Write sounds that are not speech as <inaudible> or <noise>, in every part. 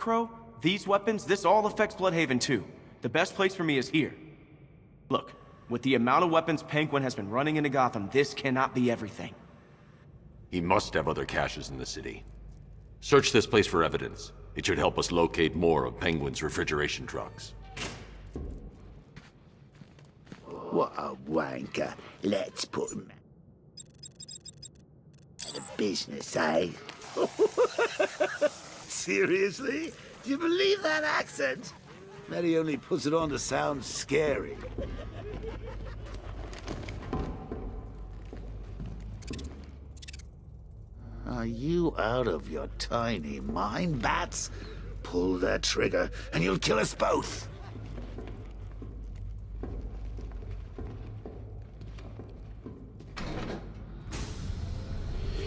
Crow, these weapons, this all affects Blüdhaven too. The best place for me is here. Look, with the amount of weapons Penguin has been running into Gotham, this cannot be everything. He must have other caches in the city. Search this place for evidence. It should help us locate more of Penguin's refrigeration trucks. What a wanker. Let's put him out of business, eh? <laughs> Seriously? Do you believe that accent? He only puts it on to sound scary. Are you out of your tiny mind, Bats? Pull that trigger, and you'll kill us both.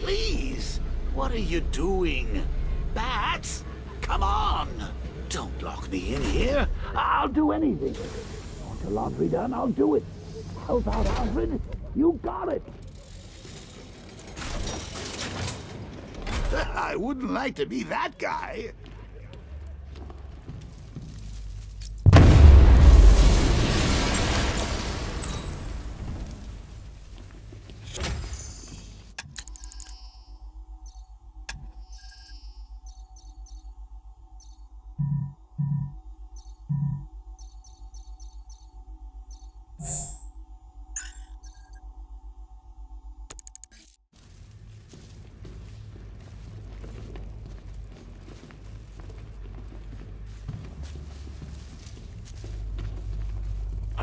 Please, what are you doing? Bats, come on! Don't lock me in here. I'll do anything. Want your laundry done? I'll do it. Help out, Alfred. You got it. <laughs> I wouldn't like to be that guy.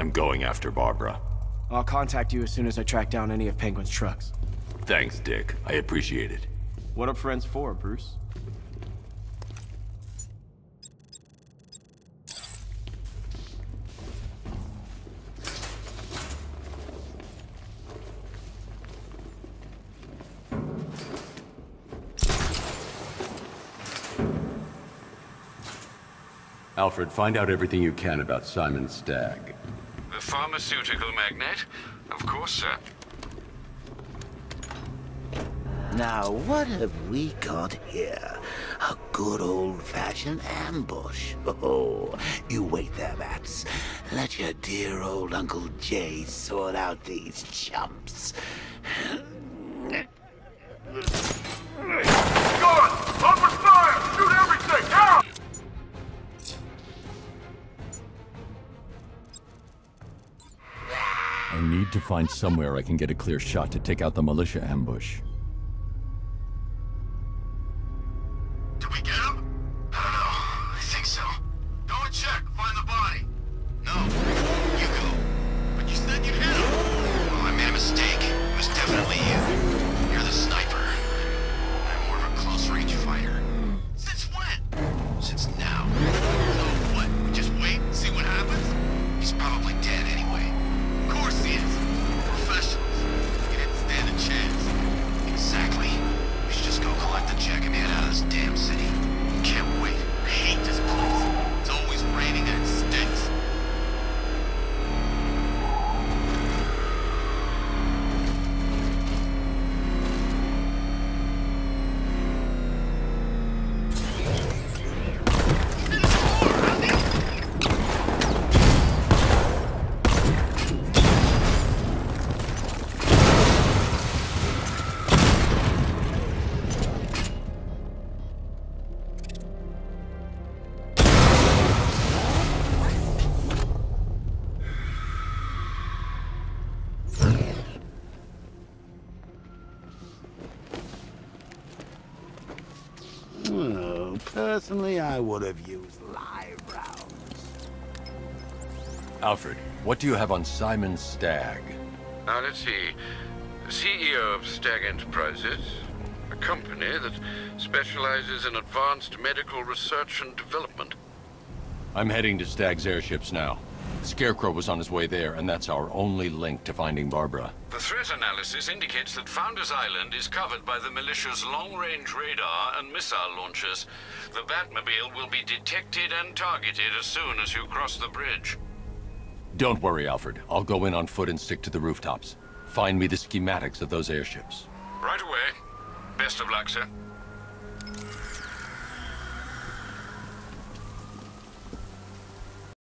I'm going after Barbara. I'll contact you as soon as I track down any of Penguin's trucks. Thanks, Dick. I appreciate it. What are friends for, Bruce? Alfred, find out everything you can about Simon Stagg. The pharmaceutical magnate? Of course, sir. Now, what have we got here? A good old-fashioned ambush. Oh, you wait there, Bats. Let your dear old Uncle Jay sort out these chumps. I need to find somewhere I can get a clear shot to take out the militia ambush. Did we get him? I don't know. I think so. Go and check. Find the body. No. You go. But you said you hit him. Well, I made a mistake. It was definitely you. Personally, I would have used live rounds. Alfred, what do you have on Simon Stagg? Now, let's see. CEO of Stagg Enterprises, a company that specializes in advanced medical research and development. I'm heading to Stagg's airships now. Scarecrow was on his way there, and that's our only link to finding Barbara. The threat analysis indicates that Founders Island is covered by the militia's long-range radar and missile launchers. The Batmobile will be detected and targeted as soon as you cross the bridge. Don't worry, Alfred. I'll go in on foot and stick to the rooftops. Find me the schematics of those airships. Right away. Best of luck, sir.